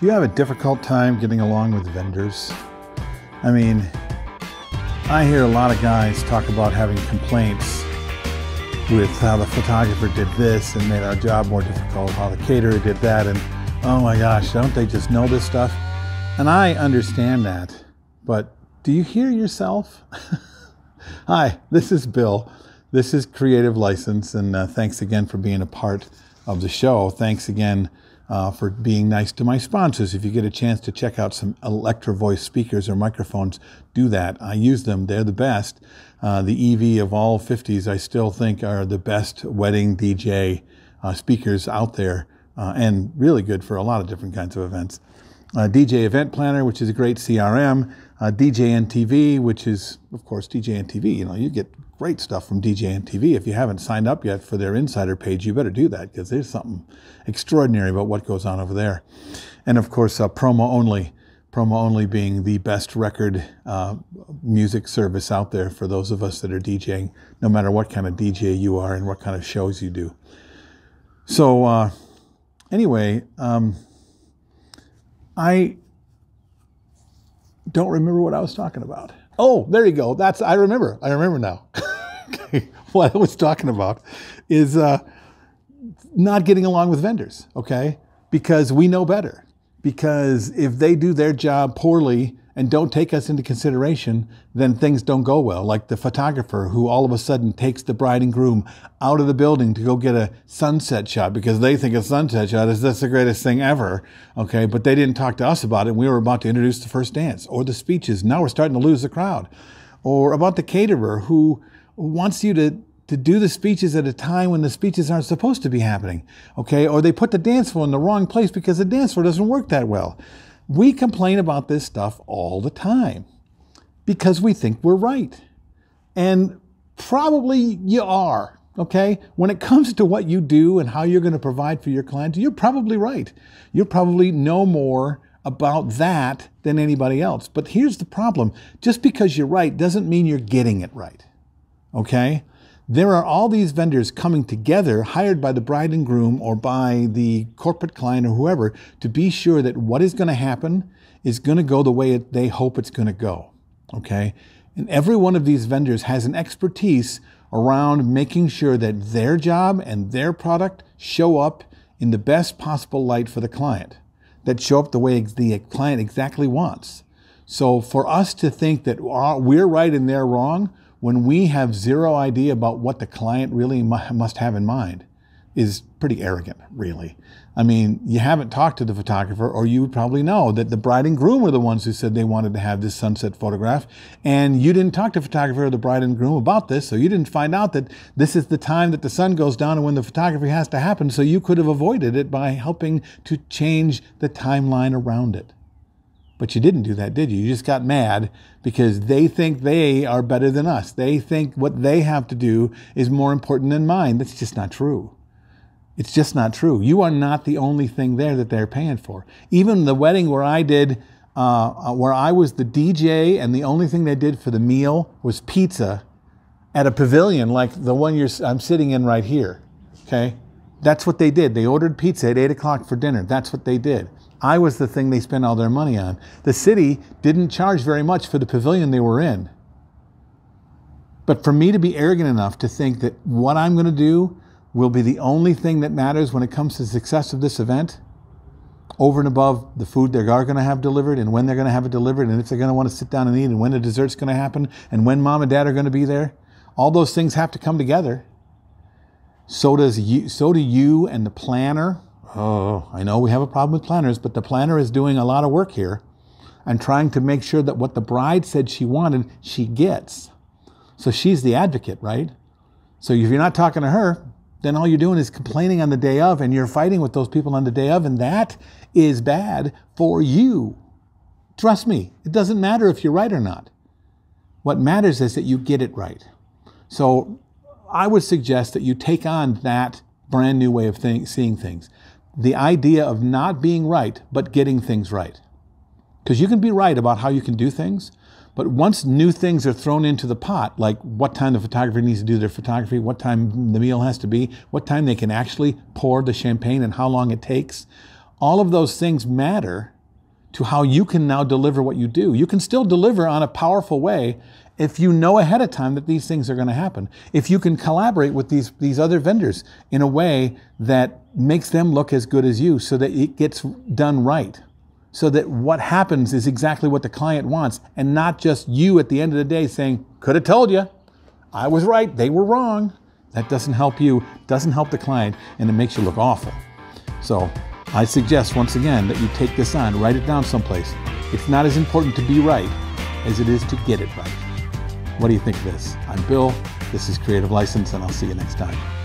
Do you have a difficult time getting along with vendors? I mean, I hear a lot of guys talk about having complaints with how the photographer did this and made our job more difficult, how the caterer did that, and oh my gosh, don't they just know this stuff? And I understand that, but do you hear yourself? Hi, this is Bill. This is Creative License, and uh, thanks again for being a part of the show. Thanks again uh, for being nice to my sponsors. If you get a chance to check out some Electro Voice speakers or microphones, do that. I use them, they're the best. Uh, the EVOLVE 50s, I still think, are the best wedding DJ uh, speakers out there uh, and really good for a lot of different kinds of events. Uh, DJ Event Planner, which is a great CRM. Uh, DJN-TV, which is, of course, DJN-TV. You know, you get great stuff from DJN-TV. If you haven't signed up yet for their insider page, you better do that because there's something extraordinary about what goes on over there. And of course, uh, promo only. Promo only being the best record uh, music service out there for those of us that are DJing, no matter what kind of DJ you are and what kind of shows you do. So, uh, anyway, um, I don't remember what I was talking about. Oh, there you go. That's I remember. I remember now. what I was talking about is uh, not getting along with vendors, okay? Because we know better. Because if they do their job poorly and don't take us into consideration, then things don't go well. Like the photographer who all of a sudden takes the bride and groom out of the building to go get a sunset shot because they think a sunset shot is that's the greatest thing ever. Okay, but they didn't talk to us about it. We were about to introduce the first dance or the speeches. Now we're starting to lose the crowd. Or about the caterer who wants you to to do the speeches at a time when the speeches aren't supposed to be happening. Okay? Or they put the dance floor in the wrong place because the dance floor doesn't work that well. We complain about this stuff all the time because we think we're right. And probably you are. Okay? When it comes to what you do and how you're going to provide for your clients, you're probably right. You probably know more about that than anybody else. But here's the problem just because you're right doesn't mean you're getting it right. Okay? There are all these vendors coming together, hired by the bride and groom or by the corporate client or whoever, to be sure that what is going to happen is going to go the way they hope it's going to go. Okay? And every one of these vendors has an expertise around making sure that their job and their product show up in the best possible light for the client, that show up the way the client exactly wants. So for us to think that we're right and they're wrong, when we have zero idea about what the client really must have in mind is pretty arrogant, really. I mean, you haven't talked to the photographer, or you would probably know that the bride and groom were the ones who said they wanted to have this sunset photograph, and you didn't talk to the photographer or the bride and groom about this, so you didn't find out that this is the time that the sun goes down and when the photography has to happen, so you could have avoided it by helping to change the timeline around it. But you didn't do that, did you? You just got mad because they think they are better than us. They think what they have to do is more important than mine. That's just not true. It's just not true. You are not the only thing there that they're paying for. Even the wedding where I did, uh, uh where I was the DJ and the only thing they did for the meal was pizza at a pavilion like the one you're, I'm sitting in right here. Okay? That's what they did. They ordered pizza at 8 o'clock for dinner. That's what they did. I was the thing they spent all their money on. The city didn't charge very much for the pavilion they were in. But for me to be arrogant enough to think that what I'm going to do will be the only thing that matters when it comes to the success of this event, over and above the food they are going to have delivered and when they're going to have it delivered and if they're going to want to sit down and eat and when the dessert's going to happen and when mom and dad are going to be there, all those things have to come together. So does you, so do you and the planner Oh, I know we have a problem with planners, but the planner is doing a lot of work here and trying to make sure that what the bride said she wanted, she gets. So she's the advocate, right? So if you're not talking to her, then all you're doing is complaining on the day of and you're fighting with those people on the day of, and that is bad for you. Trust me, it doesn't matter if you're right or not. What matters is that you get it right. So I would suggest that you take on that brand new way of think, seeing things the idea of not being right, but getting things right. Because you can be right about how you can do things, but once new things are thrown into the pot, like what time the photographer needs to do their photography, what time the meal has to be, what time they can actually pour the champagne, and how long it takes, all of those things matter to how you can now deliver what you do. You can still deliver on a powerful way if you know ahead of time that these things are going to happen. If you can collaborate with these, these other vendors in a way that makes them look as good as you so that it gets done right. So that what happens is exactly what the client wants and not just you at the end of the day saying, could have told you, I was right, they were wrong. That doesn't help you, doesn't help the client, and it makes you look awful. So I suggest once again that you take this on, write it down someplace. It's not as important to be right as it is to get it right. What do you think of this? I'm Bill. This is Creative License, and I'll see you next time.